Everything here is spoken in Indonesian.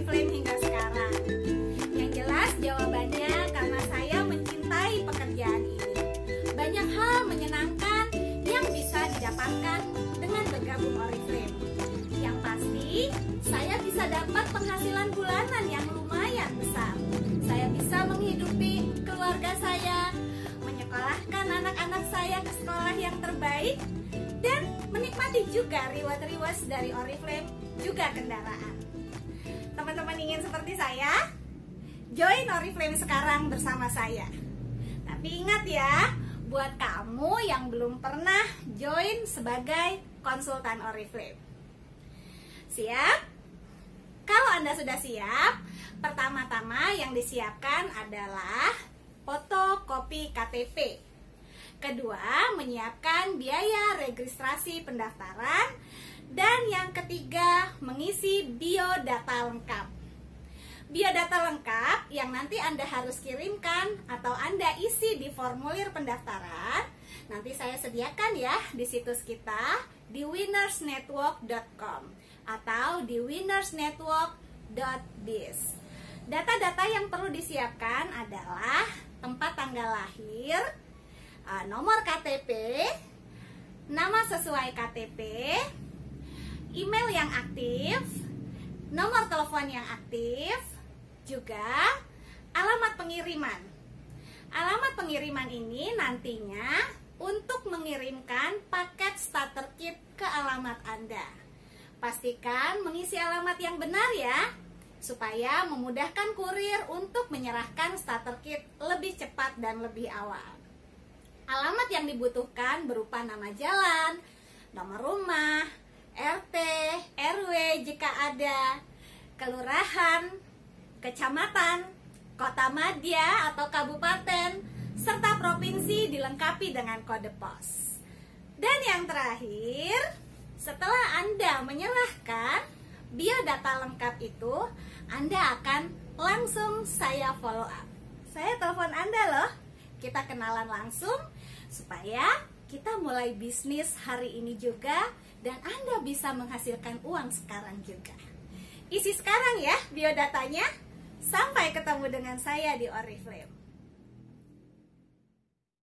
dari hingga sekarang? Yang jelas jawabannya karena saya mencintai pekerjaan ini. Banyak hal menyenangkan yang bisa didapatkan dengan bergabung Oriflame. Yang pasti, saya bisa dapat penghasilan bulanan yang lumayan besar. Saya bisa menghidupi keluarga saya, menyekolahkan anak-anak saya ke sekolah yang terbaik, dan menikmati juga reward-reward dari Oriflame juga kendaraan. Teman-teman ingin seperti saya? Join Oriflame sekarang bersama saya. Tapi ingat ya, buat kamu yang belum pernah join sebagai konsultan Oriflame. Siap? Kalau Anda sudah siap, pertama-tama yang disiapkan adalah fotokopi KTP. Kedua, menyiapkan biaya registrasi pendaftaran. Dan yang ketiga, mengisi biodata lengkap biodata lengkap yang nanti Anda harus kirimkan atau Anda isi di formulir pendaftaran. Nanti saya sediakan ya di situs kita di winnersnetwork.com atau di winnersnetwork.biz. Data-data yang perlu disiapkan adalah tempat tanggal lahir, eh, nomor KTP, nama sesuai KTP, email yang aktif, nomor telepon yang aktif, juga alamat pengiriman. Alamat pengiriman ini nantinya untuk mengirimkan paket starter kit ke alamat Anda. Pastikan mengisi alamat yang benar ya, supaya memudahkan kurir untuk menyerahkan starter kit lebih cepat dan lebih awal. Alamat yang dibutuhkan berupa nama jalan, nomor rumah, RT, RW jika ada, kelurahan, kecamatan, kota madya atau kabupaten, serta provinsi dilengkapi dengan kode pos. Dan yang terakhir, setelah Anda menyerahkan biodata lengkap itu, Anda akan langsung saya follow up. Saya telepon Anda loh. Kita kenalan langsung supaya kita mulai bisnis hari ini juga dan Anda bisa menghasilkan uang sekarang juga. Isi sekarang ya biodatanya. Sampai ketemu dengan saya di Oriflame.